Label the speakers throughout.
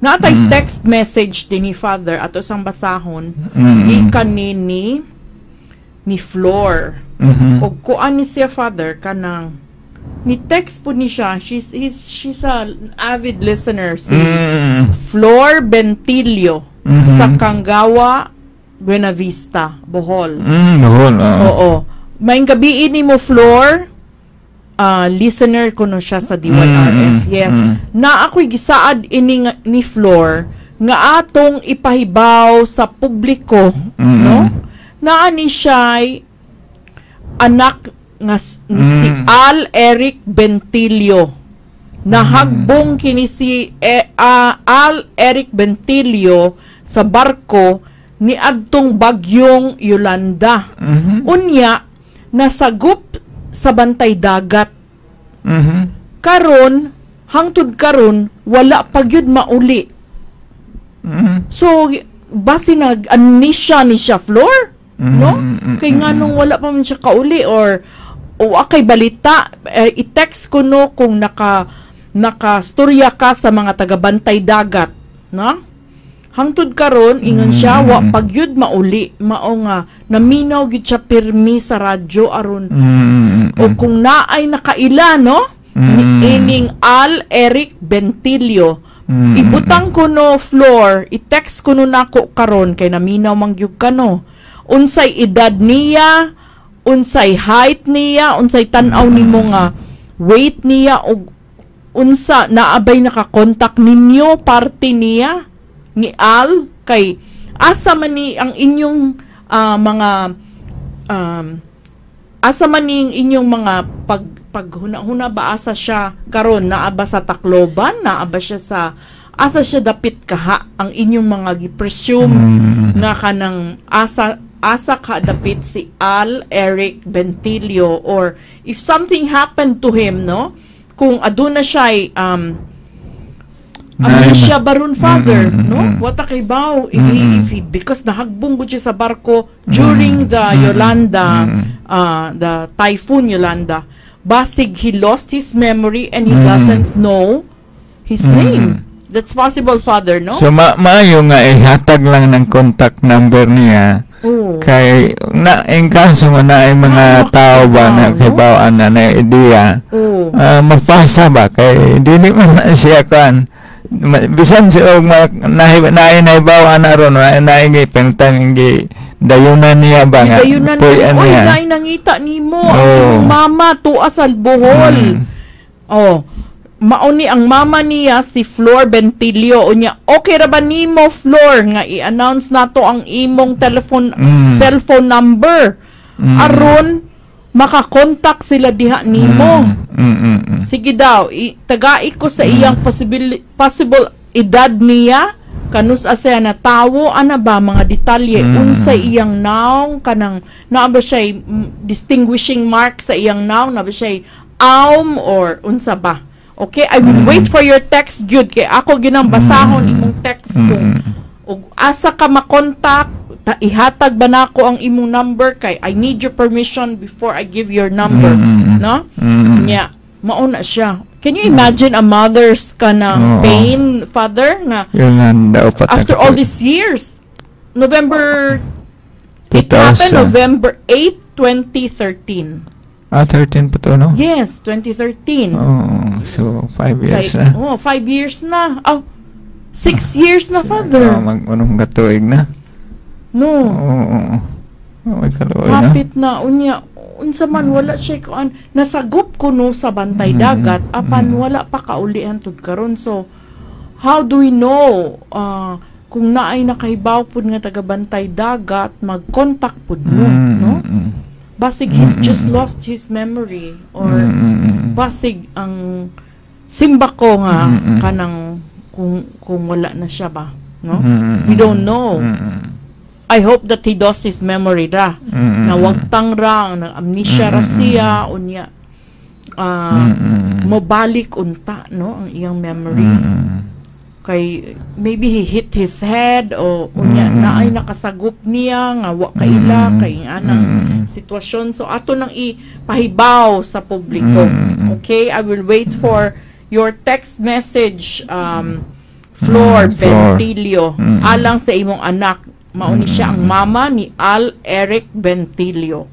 Speaker 1: Natay
Speaker 2: Mm.
Speaker 1: text message din ni Father ato sang basahon
Speaker 2: Mm.
Speaker 1: gikan ni ni ni Flor.
Speaker 2: Mhm.
Speaker 1: Og kuan ni siya Father kanang ni text po ni siya. She's he's, she's a avid listener si
Speaker 2: Mm.
Speaker 1: Flor Bentilio
Speaker 2: Mhm.
Speaker 1: sa Kangawa, Buena Vista, Bohol.
Speaker 2: Mm, noon. oo.
Speaker 1: Oo. May gabi ni mo Flor. Ah, listener ko no siya sa
Speaker 2: Mm,
Speaker 1: DYRF. Yes.
Speaker 2: mm.
Speaker 1: Na ako'y gisaad ini ni Flor nga atong ipahibaw sa publiko,
Speaker 2: Mm.
Speaker 1: no? Na ani siya'y anak nga s- si
Speaker 2: Mm.
Speaker 1: Al Eric Bentilio. Nahagbong kini si eh, ah, Al Eric Bentilio sa barko ni adtong bagyong Yolanda.
Speaker 2: Mhm.
Speaker 1: Unya nasagop sa bantay dagat.
Speaker 2: Mhm.
Speaker 1: Karon hangtod karon wala pa gyud mauli.
Speaker 2: Mhm.
Speaker 1: So basi nag amnesia ni siya floor, no?
Speaker 2: Mm, mm,
Speaker 1: Kay nganong wala pa man siya kauli or o akay balita eh, i-text ko no kung naka nakastorya ka sa mga taga-bantay dagat, no? Hangtod karon ingon siya wa
Speaker 2: Mm.
Speaker 1: pagyud mauli. Mao nga naminaw gyud siya pirmi sa radyo aron
Speaker 2: Mm,
Speaker 1: o kung naay nakaila no? Ni
Speaker 2: Mm.
Speaker 1: ining Al Eric Bentilio.
Speaker 2: Mm,
Speaker 1: ibutang ko no floor i-text ko no nako karon kay naminaw mangyug ka no? Unsay edad niya? Unsay height niya? Unsay tan-aw nimo nga weight niya? Og unsa naabay naka-contact ninyo party niya ni Al kay asa man ni ang inyong ah, mga um, asa man ning inyong mga pag paghuna-huna ba? Asa siya karon? Naa ba sa Tacloban? Naa ba siya sa asa siya dapit kaha ang inyong mga gi-presume
Speaker 2: Mm.
Speaker 1: nga kanang asa asa ka dapit si Al Eric Bentilio or if something happened to him no? Kung aduna siya um
Speaker 2: Nay-
Speaker 1: amnesia baron father
Speaker 2: Mm,
Speaker 1: no?
Speaker 2: Mm.
Speaker 1: wata kay baw if he,
Speaker 2: Mm.
Speaker 1: if he because nahagbong gud siya sa barko during the Yolanda
Speaker 2: Mm.
Speaker 1: uh, the typhoon Yolanda. Basig he lost his memory and he
Speaker 2: Mm.
Speaker 1: doesn't know his
Speaker 2: Mm.
Speaker 1: name. That's possible father no?
Speaker 2: So ma maayo nga ihatag lang ng contact number niya.
Speaker 1: Oh
Speaker 2: kay na in kaso nga na ay mga
Speaker 1: Ah,
Speaker 2: tao ba na kibawaan na na idea.
Speaker 1: Oh
Speaker 2: ah, mapasa ba? Kay dili man na siya kan bisan si og ma nahi nahi nahibaw ana ron na naingi pengtang gi dayunan niya ba nga
Speaker 1: Gidayunan
Speaker 2: puy-an
Speaker 1: Oy,
Speaker 2: niya
Speaker 1: nay nangita nimo iyong mama tuwa sa Bohol.
Speaker 2: Mm.
Speaker 1: Oh. Mauni ang mama niya si Flor Bentilio unya okay ra ba nimo Flor nga i-announce nato ang imong telephone
Speaker 2: Mm.
Speaker 1: cellphone number
Speaker 2: Mm.
Speaker 1: aron makakontak sila diha nimo.
Speaker 2: Mm, mm, mm, mm.
Speaker 1: Sige daw, i- tagai ko sa iyang possible possible edad niya kanus asa na tawo ana ba mga detalye
Speaker 2: Mm.
Speaker 1: unsay iyang naong kanang naa ba siya mm, distinguishing mark sa iyang naong na ba siya aum or unsa ba okay i will
Speaker 2: Mm.
Speaker 1: wait for your text gyud kay ako ginang basahon imong text kung
Speaker 2: Mm.
Speaker 1: ug asa ka makontak ta ihatag ba nako ang imong number kay I need your permission before I give your number
Speaker 2: Mm.
Speaker 1: no
Speaker 2: Mm.
Speaker 1: nya mauna siya can you imagine a mother's ka na
Speaker 2: Oo.
Speaker 1: pain father nga
Speaker 2: Yun
Speaker 1: after all these years November it
Speaker 2: 2000.
Speaker 1: happened November 8 2013
Speaker 2: Ah, 13 pa to, no?
Speaker 1: yes 2013
Speaker 2: Oh, so 5 years na.
Speaker 1: oh five years na oh six years na
Speaker 2: Oh,
Speaker 1: father
Speaker 2: mag-unong gatuig na.
Speaker 1: No
Speaker 2: Oo. oo. Oh, may kaluoy na.
Speaker 1: Unya unsa man wala siya kuan nasagop kuno sa bantay
Speaker 2: Mm,
Speaker 1: dagat apan
Speaker 2: mm.
Speaker 1: wala pa kaulian tud karon so how do we know uh, kung naay nakahibaw pud nga taga bantay dagat mag-contact pud mo
Speaker 2: Mm,
Speaker 1: no
Speaker 2: mm, mm.
Speaker 1: basig he
Speaker 2: Mm, mm,
Speaker 1: just
Speaker 2: mm.
Speaker 1: lost his memory or
Speaker 2: Mm, mm, mm.
Speaker 1: basig ang simba ko nga
Speaker 2: Mm, mm.
Speaker 1: kanang kung kung wala na siya ba no
Speaker 2: Mm, mm,
Speaker 1: we
Speaker 2: mm.
Speaker 1: don't know
Speaker 2: Mm, mm.
Speaker 1: I hope that he lost his memory ra
Speaker 2: Mm, mm,
Speaker 1: na wagtang ra na amnesia
Speaker 2: Mm,
Speaker 1: ra siya unya ah
Speaker 2: Mm, mm, mm.
Speaker 1: mobalik unta no ang iyang memory
Speaker 2: Mm, mm.
Speaker 1: kay maybe he hit his head o unya
Speaker 2: Mm, mm,
Speaker 1: naay
Speaker 2: mm.
Speaker 1: nakasagop niya nga wa kaila
Speaker 2: Mm, mm,
Speaker 1: kay anang
Speaker 2: mm, mm.
Speaker 1: sitwasyon so ato nang ipahibaw sa publiko
Speaker 2: Mm, mm, mm.
Speaker 1: okay i will wait for your text message um Flor
Speaker 2: Mm, Flor.
Speaker 1: Bentilio
Speaker 2: Mm.
Speaker 1: alang sa imong anak mauni siya ang
Speaker 2: Mm.
Speaker 1: mama ni Al Eric Bentilio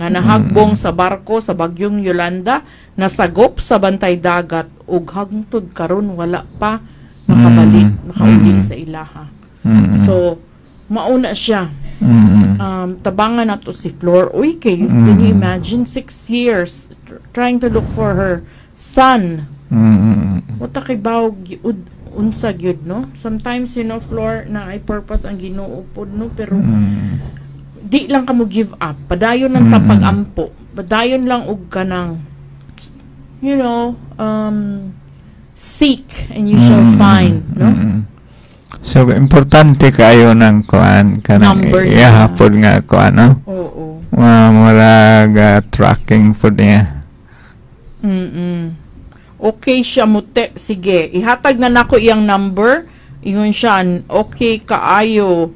Speaker 1: nga nahagbong sa barko sa bagyong Yolanda nasagop sa bantay dagat ug hangtod karon wala pa nakabalik
Speaker 2: Mm.
Speaker 1: nakauli
Speaker 2: Mm.
Speaker 1: sa ilaha
Speaker 2: Mm.
Speaker 1: so mauna siya
Speaker 2: Mm.
Speaker 1: um, tabangan na to si Flor uy kay
Speaker 2: Mm.
Speaker 1: can you imagine six years tr- trying to look for her son
Speaker 2: Mm.
Speaker 1: Wata kay bawg unsa gyud no sometimes you know floor na ay purpose ang Ginoo pod no pero
Speaker 2: Mm.
Speaker 1: di lang kamo give up padayon lang
Speaker 2: Mm.
Speaker 1: ta pag-ampo padayon lang og kanang you know um seek and you shall
Speaker 2: Mm.
Speaker 1: find no
Speaker 2: Mm. So importante kayo ng kuan kanang
Speaker 1: niya.
Speaker 2: ihapon nga kuan no.
Speaker 1: oo
Speaker 2: Wa mura ga tracking po niya.
Speaker 1: Siya mute sige ihatag na nako iyang number ingon siya okay kaayo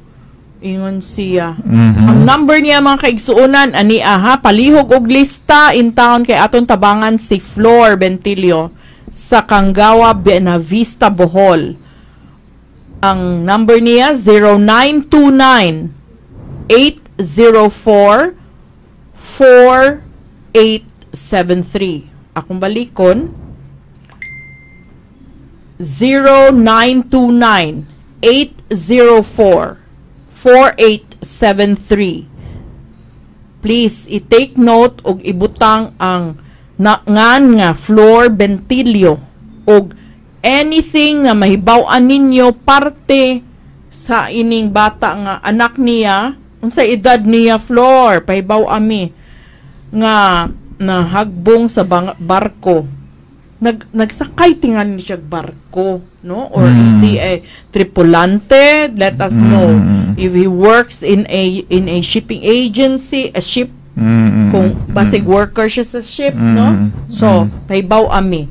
Speaker 1: ingon siya
Speaker 2: Mhm.
Speaker 1: Ang number niya mga kaigsuunan ani aha palihog og lista in town kay aton tabangan si Flor Bentilio sa Kangawa Benavista Bohol. Ang number niya 0929 804 4873. Akong balikon 0929 804 4873. Please, i-take note og ibutang ang na, nga floor ventilio og anything nga mahibaw-an ninyo parte sa ining bata nga anak niya unsa edad niya floor pahibaw ami nga nahagbong sa barko nag nagsakay tingan ni siya barko no or
Speaker 2: Mm.
Speaker 1: is he a tripulante let us know
Speaker 2: Mm.
Speaker 1: if he works in a in a shipping agency a ship
Speaker 2: Mm.
Speaker 1: kung basig worker siya sa ship no
Speaker 2: Mm.
Speaker 1: so pahibaw ami